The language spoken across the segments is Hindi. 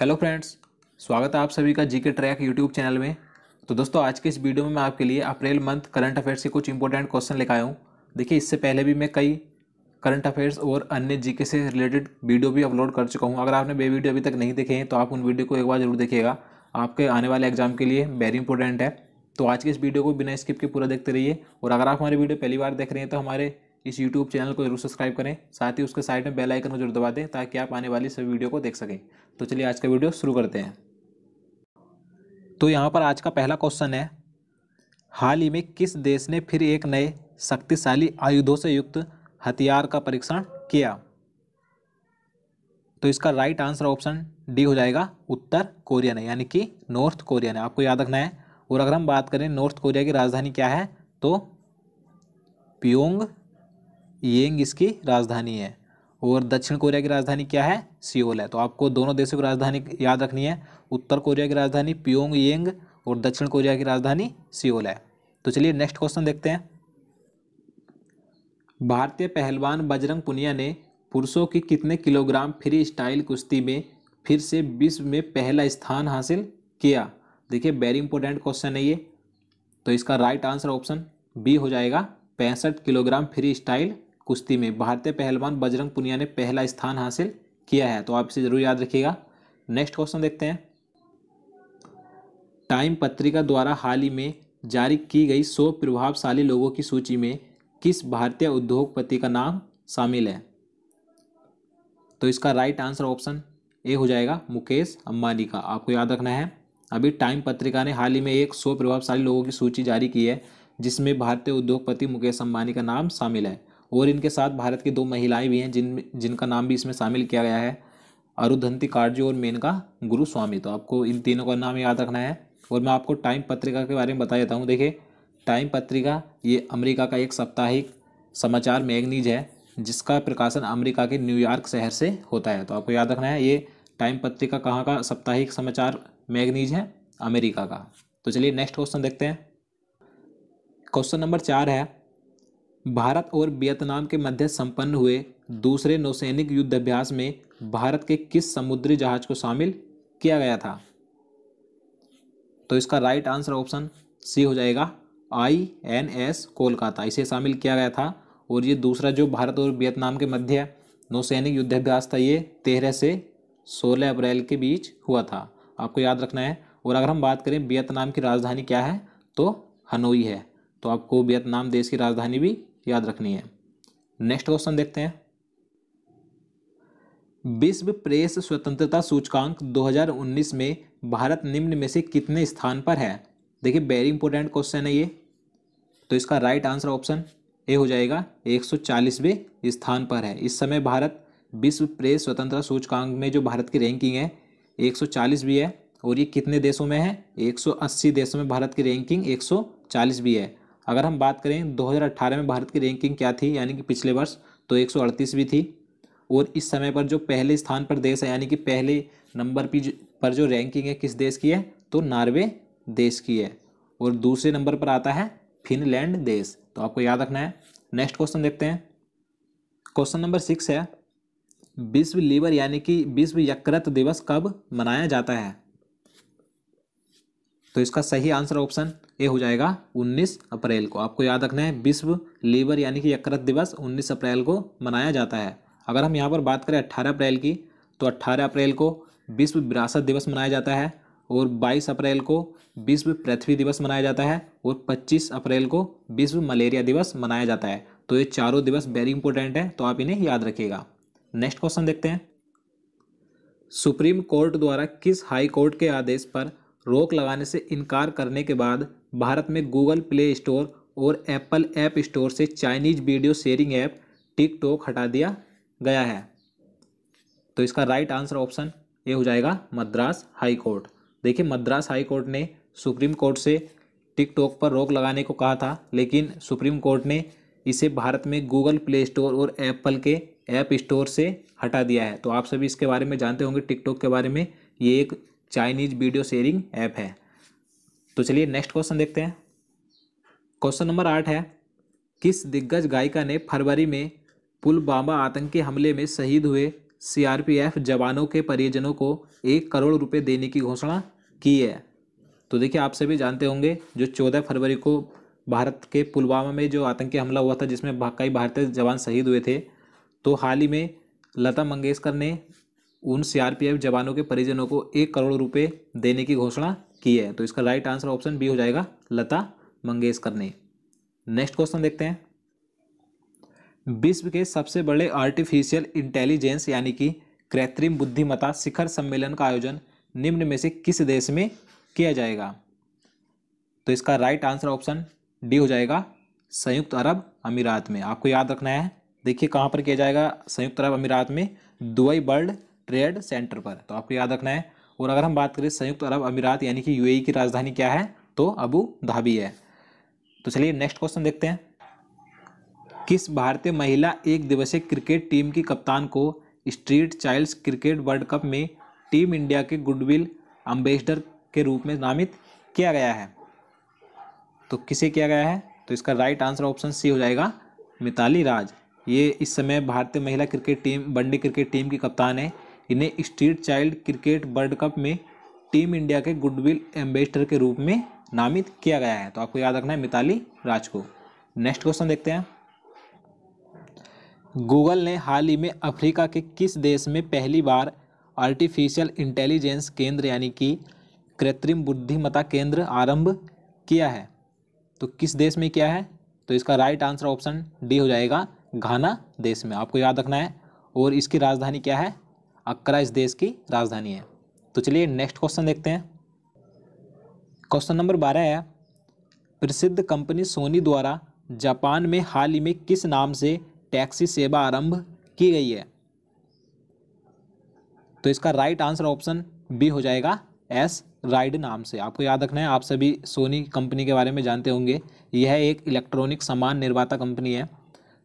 हेलो फ्रेंड्स, स्वागत है आप सभी का जीके ट्रैक यूट्यूब चैनल में। तो दोस्तों, आज के इस वीडियो में मैं आपके लिए अप्रैल मंथ करंट अफेयर्स के कुछ इंपॉर्टेंट क्वेश्चन लेकर आया हूँ। देखिए, इससे पहले भी मैं कई करंट अफेयर्स और अन्य जीके से रिलेटेड वीडियो भी अपलोड कर चुका हूँ। अगर आपने वे वीडियो अभी तक नहीं देखे हैं तो आप उन वीडियो को एक बार ज़रूर देखिएगा। आपके आने वाले एग्ज़ाम के लिए वेरी इंपॉर्टेंट है। तो आज के इस वीडियो को बिना स्किप के पूरा देखते रहिए। और अगर आप हमारे वीडियो पहली बार देख रहे हैं तो हमारे इस यूट्यूब चैनल को ज़रूर सब्सक्राइब करें। साथ ही उसके साइड में बेल आइकन को ज़रूर दबा दें ताकि आप आने वाली सभी वीडियो को देख सकें। तो चलिए आज का वीडियो शुरू करते हैं। तो यहाँ पर आज का पहला क्वेश्चन है, हाल ही में किस देश ने फिर एक नए शक्तिशाली आयुधों से युक्त हथियार का परीक्षण किया? तो इसका राइट आंसर ऑप्शन डी हो जाएगा उत्तर कोरिया ने, यानी कि नॉर्थ कोरिया ने। आपको याद रखना है। और अगर हम बात करें नॉर्थ कोरिया की राजधानी क्या है तो प्योंग येंग इसकी राजधानी है। और दक्षिण कोरिया की राजधानी क्या है? सियोल है। तो आपको दोनों देशों की राजधानी याद रखनी है। उत्तर कोरिया की राजधानी प्योंग येंग और दक्षिण कोरिया की राजधानी सियोल है। तो चलिए नेक्स्ट क्वेश्चन देखते हैं। भारतीय पहलवान बजरंग पुनिया ने पुरुषों की कितने किलोग्राम फ्री स्टाइल कुश्ती में फिर से विश्व में पहला स्थान हासिल किया? देखिए वेरी इंपॉर्टेंट क्वेश्चन है ये। तो इसका राइट आंसर ऑप्शन बी हो जाएगा। पैंसठ किलोग्राम फ्री स्टाइल कुश्ती में भारतीय पहलवान बजरंग पुनिया ने पहला स्थान हासिल किया है। तो आप इसे ज़रूर याद रखिएगा। नेक्स्ट क्वेश्चन देखते हैं। टाइम पत्रिका द्वारा हाल ही में जारी की गई सौ प्रभावशाली लोगों की सूची में किस भारतीय उद्योगपति का नाम शामिल है? तो इसका राइट आंसर ऑप्शन ए हो जाएगा, मुकेश अंबानी का। आपको याद रखना है। अभी टाइम पत्रिका ने हाल ही में एक सौ प्रभावशाली लोगों की सूची जारी की है, जिसमें भारतीय उद्योगपति मुकेश अंबानी का नाम शामिल है। और इनके साथ भारत की दो महिलाएँ भी हैं, जिन जिनका नाम भी इसमें शामिल किया गया है, अरुधंती कार्जो और मेनका गुरु स्वामी तो आपको इन तीनों का नाम याद रखना है। और मैं आपको टाइम पत्रिका के बारे में बता देता हूँ। देखिए, टाइम पत्रिका, ये अमेरिका का एक साप्ताहिक समाचार मैगनीज है, जिसका प्रकाशन अमेरिका के न्यूयॉर्क शहर से होता है। तो आपको याद रखना है, ये टाइम पत्रिका कहाँ का साप्ताहिक समाचार मैगनीज है? अमेरिका का। तो चलिए, नेक्स्ट क्वेश्चन देखते हैं। क्वेश्चन नंबर चार है भारत और वियतनाम के मध्य संपन्न हुए दूसरे नौसैनिक युद्ध अभ्यास में भारत के किस समुद्री जहाज़ को शामिल किया गया था? तो इसका राइट आंसर ऑप्शन सी हो जाएगा आई एन एस कोलकाता। इसे शामिल किया गया था और ये दूसरा जो भारत और वियतनाम के मध्य नौसैनिक युद्धाभ्यास था, ये तेरह से सोलह अप्रैल के बीच हुआ था। आपको याद रखना है। और अगर हम बात करें वियतनाम की राजधानी क्या है? तो हनोई है। तो आपको वियतनाम देश की राजधानी भी याद रखनी है। नेक्स्ट क्वेश्चन देखते हैं। विश्व प्रेस स्वतंत्रता सूचकांक 2019 में भारत निम्न में से कितने स्थान पर है? देखिए वेरी इंपॉर्टेंट क्वेश्चन है ये। तो इसका राइट आंसर ऑप्शन ए हो जाएगा। एक सौ स्थान पर है। इस समय भारत विश्व प्रेस स्वतंत्रता सूचकांक में जो भारत की रैंकिंग है 140 भी है। और ये कितने देशों में है? 180 देशों में भारत की रैंकिंग 140 भी है। अगर हम बात करें 2018 में भारत की रैंकिंग क्या थी? यानी कि पिछले वर्ष तो 138 भी थी। और इस समय पर जो पहले स्थान पर देश है, यानी कि पहले नंबर पर जो रैंकिंग है, किस देश की है? तो नार्वे देश की है। और दूसरे नंबर पर आता है फिनलैंड देश। तो आपको याद रखना है। नेक्स्ट क्वेश्चन देखते हैं। क्वेश्चन नंबर सिक्स है। विश्व लीवर, यानी कि विश्व यकृत दिवस कब मनाया जाता है? तो इसका सही आंसर ऑप्शन ए हो जाएगा 19 अप्रैल को। आपको याद रखना है, विश्व लीवर यानी कि यकृत दिवस 19 अप्रैल को मनाया जाता है। अगर हम यहाँ पर बात करें 18 अप्रैल की तो 18 अप्रैल को विश्व विरासत दिवस मनाया जाता है और 22 अप्रैल को विश्व पृथ्वी दिवस मनाया जाता है और 25 अप्रैल को विश्व मलेरिया दिवस मनाया जाता है। तो ये चारों दिवस वेरी इंपॉर्टेंट है तो आप इन्हें याद रखिएगा। नेक्स्ट क्वेश्चन देखते हैं। सुप्रीम कोर्ट द्वारा किस हाई कोर्ट के आदेश पर रोक लगाने से इनकार करने के बाद भारत में गूगल प्ले स्टोर और एप्पल ऐप स्टोर से Chinese video sharing app TikTok हटा दिया गया है। तो इसका राइट आंसर ऑप्शन ए हो जाएगा मद्रास हाई कोर्ट देखिए, मद्रास हाई कोर्ट ने सुप्रीम कोर्ट से टिकटॉक पर रोक लगाने को कहा था, लेकिन सुप्रीम कोर्ट ने इसे भारत में गूगल प्ले स्टोर और एप्पल के ऐप स्टोर से हटा दिया है। तो आप सभी इसके बारे में जानते होंगे टिकटॉक के बारे में। ये एक चाइनीज़ वीडियो शेयरिंग ऐप है। तो चलिए नेक्स्ट क्वेश्चन देखते हैं। क्वेश्चन नंबर आठ है, किस दिग्गज गायिका ने फरवरी में पुलवामा आतंकी हमले में शहीद हुए सीआरपीएफ जवानों के परिजनों को एक करोड़ रुपए देने की घोषणा की है? तो देखिए, आप सभी जानते होंगे, जो चौदह फरवरी को भारत के पुलवामा में जो आतंकी हमला हुआ था, जिसमें कई भारतीय जवान शहीद हुए थे तो हाल ही में लता मंगेशकर ने उन सीआरपीएफ जवानों के परिजनों को एक करोड़ रुपए देने की घोषणा की है तो इसका राइट आंसर ऑप्शन बी हो जाएगा लता मंगेशकर ने। नेक्स्ट क्वेश्चन देखते हैं। विश्व के सबसे बड़े आर्टिफिशियल इंटेलिजेंस यानी कि कृत्रिम बुद्धिमत्ता शिखर सम्मेलन का आयोजन निम्न में से किस देश में किया जाएगा? तो इसका राइट आंसर ऑप्शन डी हो जाएगा संयुक्त अरब अमीरात में। आपको याद रखना है, देखिए कहाँ पर किया जाएगा? संयुक्त अरब अमीरात में दुबई वर्ल्ड ट्रेड सेंटर पर। तो आपको याद रखना है और अगर हम बात करें संयुक्त अरब अमीरात, यानी कि यूएई की राजधानी क्या है तो अबू धाबी है। तो चलिए नेक्स्ट क्वेश्चन देखते हैं। किस भारतीय महिला एक दिवसीय क्रिकेट टीम की कप्तान को street child's cricket world cup में टीम इंडिया के गुडविल अम्बेसडर के रूप में नामित किया गया है? तो किसे किया गया है? तो इसका राइट आंसर ऑप्शन सी हो जाएगा, मिताली राज। ये इस समय भारतीय महिला cricket team, one day cricket team की कप्तान है। इन्हें street child cricket world cup में टीम इंडिया के गुडविल एम्बेसडर के रूप में नामित किया गया है। तो आपको याद रखना है मिताली राज को। नेक्स्ट क्वेश्चन देखते हैं। गूगल ने हाल ही में अफ्रीका के किस देश में पहली बार आर्टिफिशियल इंटेलिजेंस केंद्र यानी कि कृत्रिम बुद्धिमत्ता केंद्र आरंभ किया है? तो किस देश में किया है? तो इसका राइट आंसर ऑप्शन डी हो जाएगा घाना देश में। आपको याद रखना है। और इसकी राजधानी क्या है? अक्रा इस देश की राजधानी है। तो चलिए नेक्स्ट क्वेश्चन देखते हैं। क्वेश्चन नंबर बारह है, प्रसिद्ध कंपनी सोनी द्वारा जापान में हाल ही में किस नाम से टैक्सी सेवा आरंभ की गई है? तो इसका राइट आंसर ऑप्शन बी हो जाएगा एस राइड नाम से। आपको याद रखना है, आप सभी सोनी कंपनी के बारे में जानते होंगे। यह एक इलेक्ट्रॉनिक सामान निर्माता कंपनी है।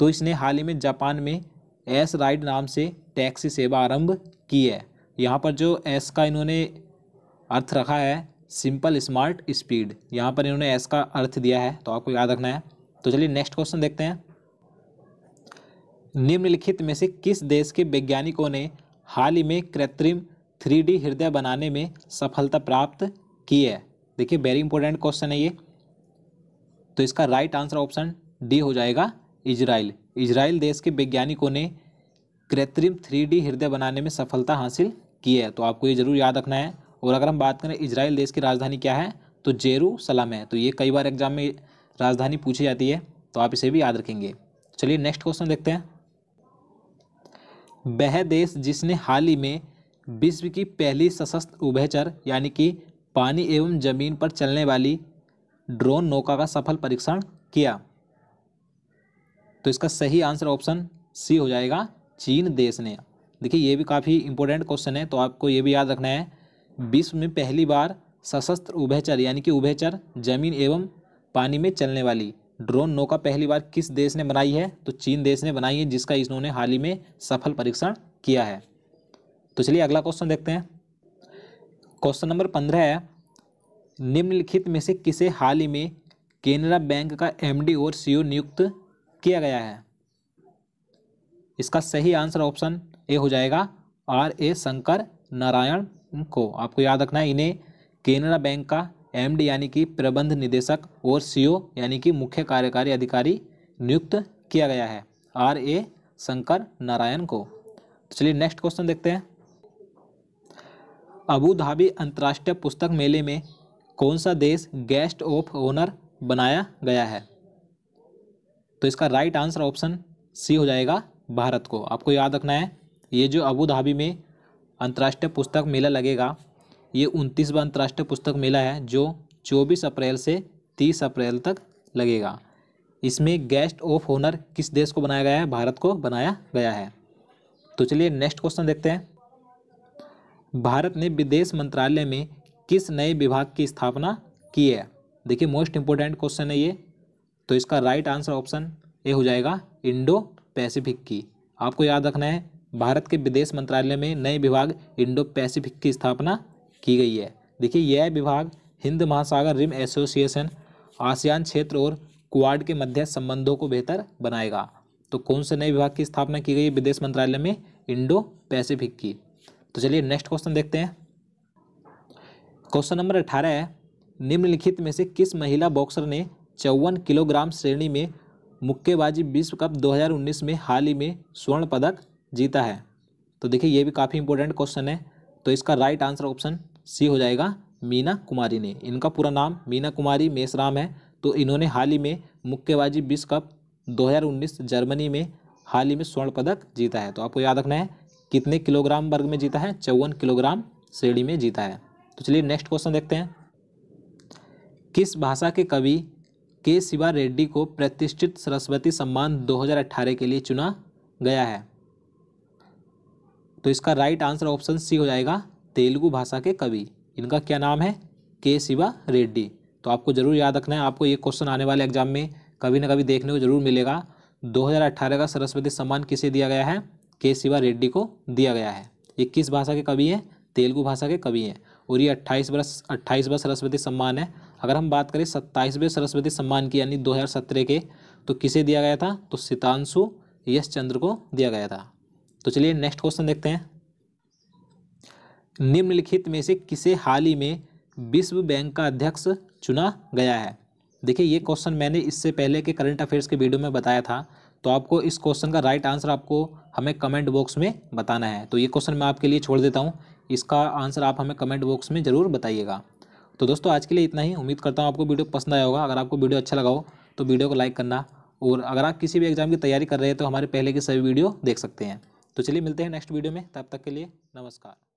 तो इसने हाल ही में जापान में एस राइड नाम से टैक्सी सेवा आरंभ की है। यहाँ पर जो एस का इन्होंने अर्थ रखा है सिंपल स्मार्ट स्पीड यहाँ पर इन्होंने एस का अर्थ दिया है तो आपको याद रखना है। तो चलिए नेक्स्ट क्वेश्चन देखते हैं। निम्नलिखित में से किस देश के वैज्ञानिकों ने हाल ही में कृत्रिम थ्री हृदय बनाने में सफलता प्राप्त की है? देखिए वेरी इंपॉर्टेंट क्वेश्चन है ये। तो इसका राइट आंसर ऑप्शन डी हो जाएगा इजराइल इजराइल देश के वैज्ञानिकों ने कृत्रिम थ्री हृदय बनाने में सफलता हासिल की है। तो आपको ये ज़रूर याद रखना है। और अगर हम बात करें इसराइल देश की राजधानी क्या है तो जेरू सलाम है। तो ये कई बार एग्ज़ाम में राजधानी पूछी जाती है तो आप इसे भी याद रखेंगे। चलिए नेक्स्ट क्वेश्चन देखते हैं। वह देश जिसने हाल ही में विश्व की पहली सशस्त्र उभयचर, यानी कि पानी एवं ज़मीन पर चलने वाली ड्रोन नौका का सफल परीक्षण किया। तो इसका सही आंसर ऑप्शन सी हो जाएगा। चीन देश ने। देखिए, ये भी काफ़ी इंपॉर्टेंट क्वेश्चन है तो आपको ये भी याद रखना है। विश्व में पहली बार सशस्त्र उभयचर, यानी कि उभयचर, ज़मीन एवं पानी में चलने वाली ड्रोन नौका पहली बार किस देश ने बनाई है? तो चीन देश ने बनाई है, जिसका इन्होंने हाल ही में सफल परीक्षण किया है। तो चलिए, अगला क्वेश्चन देखते हैं। क्वेश्चन नंबर पंद्रह है, निम्नलिखित में से किसे हाल ही में केनरा बैंक का एमडी और सीईओ नियुक्त किया गया है? इसका सही आंसर ऑप्शन ए हो जाएगा आर ए शंकर नारायण को। आपको याद रखना है, इन्हें केनरा बैंक का एमडी यानी कि प्रबंध निदेशक और सीईओ यानी कि मुख्य कार्यकारी अधिकारी नियुक्त किया गया है, आर ए शंकर नारायण को। तो चलिए नेक्स्ट क्वेश्चन देखते हैं। अबू धाबी अंतर्राष्ट्रीय पुस्तक मेले में कौन सा देश गेस्ट ऑफ़ ऑनर बनाया गया है? तो इसका राइट आंसर ऑप्शन सी हो जाएगा भारत को। आपको याद रखना है, ये जो अबू धाबी में अंतर्राष्ट्रीय पुस्तक मेला लगेगा, ये उनतीसवा अंतर्राष्ट्रीय पुस्तक मेला है जो चौबीस अप्रैल से तीस अप्रैल तक लगेगा। इसमें गेस्ट ऑफ़ ऑनर किस देश को बनाया गया है? भारत को बनाया गया है। तो चलिए नेक्स्ट क्वेश्चन देखते हैं। भारत ने विदेश मंत्रालय में किस नए विभाग की स्थापना की है? देखिए मोस्ट इंपोर्टेंट क्वेश्चन है ये। तो इसका राइट आंसर ऑप्शन ए हो जाएगा, इंडो पैसिफिक की। आपको याद रखना है, भारत के विदेश मंत्रालय में नए विभाग इंडो पैसिफिक की स्थापना की गई है। देखिए, यह विभाग हिंद महासागर रिम एसोसिएशन, आसियान क्षेत्र और क्वाड के मध्य संबंधों को बेहतर बनाएगा। तो कौन से नए विभाग की स्थापना की गई विदेश मंत्रालय में? इंडो पैसिफिक की। तो चलिए नेक्स्ट क्वेश्चन देखते हैं। क्वेश्चन नंबर अठारह है, निम्नलिखित में से किस महिला बॉक्सर ने चौवन किलोग्राम श्रेणी में मुक्केबाजी विश्व कप 2019 में हाल ही में स्वर्ण पदक जीता है। तो देखिए, ये भी काफ़ी इंपॉर्टेंट क्वेश्चन है। तो इसका राइट आंसर ऑप्शन सी हो जाएगा मीना कुमारी ने। इनका पूरा नाम मीना कुमारी मेसराम है। तो इन्होंने हाल ही में मुक्केबाजी विश्व कप 2019 जर्मनी में हाल ही में स्वर्ण पदक जीता है। तो आपको याद रखना है, कितने किलोग्राम वर्ग में जीता है? चौवन किलोग्राम श्रेणी में जीता है। तो चलिए नेक्स्ट क्वेश्चन देखते हैं। किस भाषा के कवि के शिवा रेड्डी को प्रतिष्ठित सरस्वती सम्मान 2018 के लिए चुना गया है। तो इसका राइट आंसर ऑप्शन सी हो जाएगा तेलुगु भाषा के कवि। इनका क्या नाम है? के शिवा रेड्डी। तो आपको ज़रूर याद रखना है, आपको ये क्वेश्चन आने वाले एग्ज़ाम में कभी ना कभी देखने को ज़रूर मिलेगा। 2018 का सरस्वती सम्मान किसे दिया गया है? के शिवा रेड्डी को दिया गया है। ये किस भाषा के कवि हैं, तेलुगु भाषा के कवि हैं। और ये अट्ठाईस वर्ष अट्ठाईसवां सरस्वती सम्मान है। अगर हम बात करें सत्ताईसवें सरस्वती सम्मान की, यानी 2017 के तो किसे दिया गया था? तो सितांशु यश चंद्र को दिया गया था। तो चलिए नेक्स्ट क्वेश्चन देखते हैं। निम्नलिखित में से किसे हाल ही में विश्व बैंक का अध्यक्ष चुना गया है? देखिए, ये क्वेश्चन मैंने इससे पहले के करंट अफेयर्स के वीडियो में बताया था। तो आपको इस क्वेश्चन का राइट आंसर आपको हमें कमेंट बॉक्स में बताना है। तो ये क्वेश्चन मैं आपके लिए छोड़ देता हूँ। इसका आंसर आप हमें कमेंट बॉक्स में ज़रूर बताइएगा। तो दोस्तों, आज के लिए इतना ही। उम्मीद करता हूँ आपको वीडियो पसंद आया होगा। अगर आपको वीडियो अच्छा लगा हो तो वीडियो को लाइक करना। और अगर आप किसी भी एग्ज़ाम की तैयारी कर रहे हैं तो हमारे पहले के सभी वीडियो देख सकते हैं। तो चलिए मिलते हैं नेक्स्ट वीडियो में। तब तक के लिए नमस्कार।